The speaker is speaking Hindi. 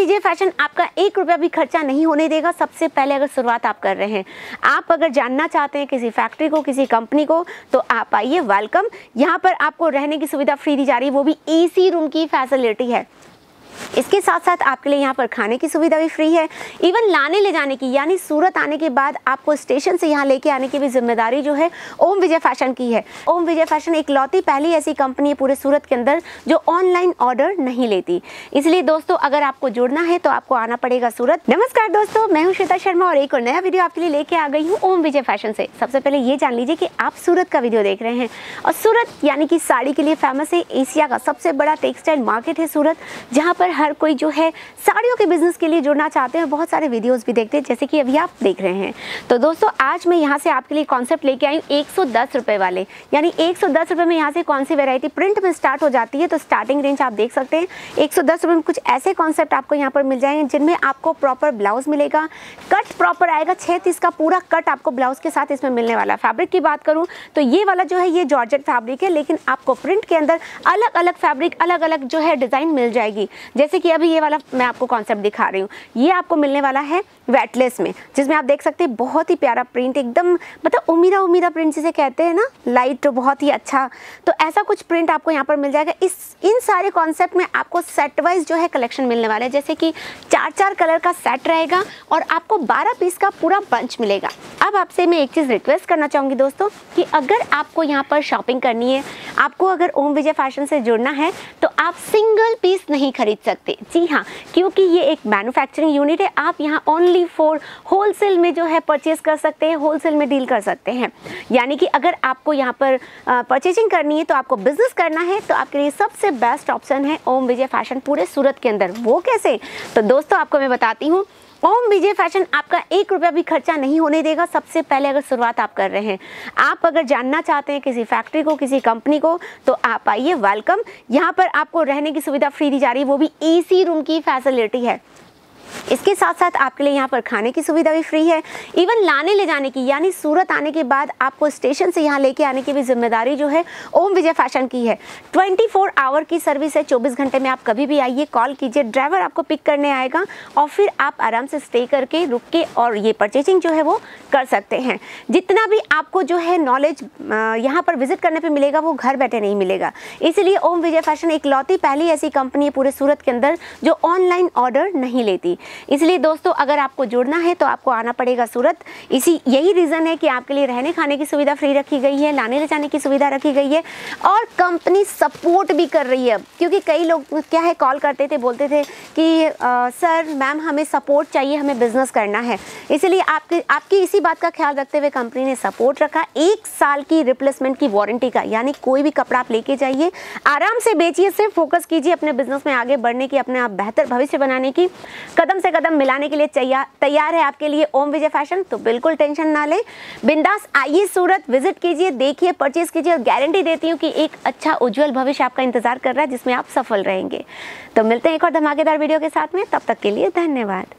विजय फ़ैशन आपका एक रुपया भी खर्चा नहीं होने देगा। सबसे पहले अगर शुरुआत आप कर रहे हैं, आप अगर जानना चाहते हैं किसी फैक्ट्री को, किसी कंपनी को तो आप आइए, वेलकम। यहाँ पर आपको रहने की सुविधा फ्री दी जा रही है, वो भी एसी रूम की फैसिलिटी है। इसके साथ साथ आपके लिए यहाँ पर खाने की सुविधा भी फ्री है। इवन लाने ले जाने की, यानी सूरत आने के बाद आपको स्टेशन से यहाँ लेके आने की भी ज़िम्मेदारी जो है, ओम विजय फ़ैशन की है। ओम विजय फ़ैशन एक लौती पहली ऐसी कंपनी है पूरे सूरत के अंदर जो ऑनलाइन ऑर्डर नहीं लेती। इसलिए दोस्तों, अगर आपको जुड़ना है तो आपको आना पड़ेगा सूरत। नमस्कार दोस्तों, मैं हूँ श्वेता शर्मा और एक और नया वीडियो आपके लिए लेके आ गई हूँ ओम विजय फ़ैशन से। सबसे पहले ये जान लीजिए कि आप सूरत का वीडियो देख रहे हैं। और सूरत यानी कि साड़ी के लिए फ़ेमस है, एशिया का सबसे बड़ा टेक्सटाइल मार्केट है सूरत, जहाँ पर हर कोई जो है साड़ियों के बिज़नेस के लिए जुड़ना चाहते हैं बहुत सारे वीडियोस भी देखते हैं, जैसे कि अभी आप देख रहे हैं। तो दोस्तों, आज मैं यहाँ से आपके लिए कॉन्सेप्ट लेके आई हूँ, एक सौ वाले। यानी एक सौ में यहाँ से कौन सी वेरायटी प्रिंट में स्टार्ट हो जाती है तो स्टार्टिंग रेंज आप देख सकते हैं। एक में कुछ ऐसे कॉन्सेप्ट आपको यहाँ पर मिल जाएँगे, जिनमें आपको प्रॉपर ब्लाउज मिलेगा। कट प्रॉपर आएगा छः तीस का पूरा कट आपको ब्लाउज के साथ इसमें मिलने वाला फैब्रिक की बात करूँ तो ये वाला जो है, ये जॉर्जेट फैब्रिक है, लेकिन आपको प्रिंट के अंदर अलग अलग फैब्रिक अलग अलग जो है डिज़ाइन मिल जाएगी। जैसे कि अभी ये वाला मैं आपको कॉन्सेप्ट दिखा रही हूँ। ये आपको मिलने वाला है वेटलेस में, जिसमें आप देख सकते हैं बहुत ही प्यारा प्रिंट एकदम मतलब उमीरा उमीरा प्रिंट जिसे कहते हैं ना लाइट तो बहुत ही अच्छा। तो ऐसा कुछ प्रिंट आपको यहाँ पर मिल जाएगा। इस, इन सारे कॉन्सेप्ट में आपको सेट वाइज जो है कलेक्शन मिलने वाला है। जैसे कि चार चार कलर का सेट रहेगा और आपको बारह पीस का पूरा बंच मिलेगा। अब आपसे मैं एक चीज़ रिक्वेस्ट करना चाहूँगी दोस्तों, कि अगर आपको यहाँ पर शॉपिंग करनी है, आपको अगर ओम विजय फ़ैशन से जुड़ना है तो आप सिंगल पीस नहीं खरीद सकते। जी हाँ क्योंकि ये एक मैन्युफैक्चरिंग यूनिट है, आप यहाँ ओनली फॉर होलसेल में जो है परचेज कर सकते हैं होलसेल में डील कर सकते हैं। यानी कि अगर आपको यहाँ पर परचेजिंग करनी है तो आपको बिज़नेस करना है तो आपके लिए सबसे बेस्ट ऑप्शन है ओम विजय फ़ैशन पूरे सूरत के अंदर। वो कैसे? तो दोस्तों, आपको मैं बताती हूँ ओम विजय फ़ैशन आपका एक रुपया भी खर्चा नहीं होने देगा। सबसे पहले अगर शुरुआत आप कर रहे हैं, आप अगर जानना चाहते हैं किसी फैक्ट्री को, किसी कंपनी को तो आप आइए, वेलकम। यहाँ पर आपको रहने की सुविधा फ्री दी जा रही है, वो भी एसी रूम की फैसिलिटी है। इसके साथ साथ आपके लिए यहाँ पर खाने की सुविधा भी फ्री है। इवन लाने ले जाने की, यानी सूरत आने के बाद आपको स्टेशन से यहाँ लेके आने की भी ज़िम्मेदारी जो है, ओम विजय फ़ैशन की है। 24 आवर की सर्विस है 24 घंटे में आप कभी भी आइए, कॉल कीजिए, ड्राइवर आपको पिक करने आएगा और फिर आप आराम से स्टे करके रुक के और ये परचेजिंग जो है वो कर सकते हैं। जितना भी आपको जो है नॉलेज यहाँ पर विज़िट करने पर मिलेगा, वो घर बैठे नहीं मिलेगा। इसलिए ओम विजय फ़ैशन एक लौती पहली ऐसी कंपनी है पूरे सूरत के अंदर जो ऑनलाइन ऑर्डर नहीं लेती। इसलिए दोस्तों अगर आपको जुड़ना है तो आपको आना पड़ेगा सूरत। इसी यही रीज़न है कि आपके लिए रहने खाने की सुविधा फ्री रखी गई है लाने ले जाने की सुविधा रखी गई है और कंपनी सपोर्ट भी कर रही है। क्योंकि कई लोग क्या है कॉल करते थे बोलते थे कि आ, सर मैम हमें सपोर्ट चाहिए हमें बिज़नेस करना है। इसलिए आपके आपकी इसी बात का ख्याल रखते हुए कंपनी ने सपोर्ट रखा। एक साल की रिप्लेसमेंट की वारंटी का यानी कोई भी कपड़ा आप लेके जाइए आराम से बेचिए सिर्फ़ फोकस कीजिए अपने बिज़नेस में आगे बढ़ने की अपने आप बेहतर भविष्य बनाने की। से कदम मिलाने के लिए तैयार है आपके लिए ओम विजय फ़ैशन तो बिल्कुल टेंशन ना लें। बिंदास आइए सूरत, विज़िट कीजिए, देखिए, परचेज कीजिए और गारंटी देती हूँ कि एक अच्छा उज्जवल भविष्य आपका इंतज़ार कर रहा है, जिसमें आप सफल रहेंगे। तो मिलते हैं एक और धमाकेदार वीडियो के साथ में, तब तक के लिए धन्यवाद।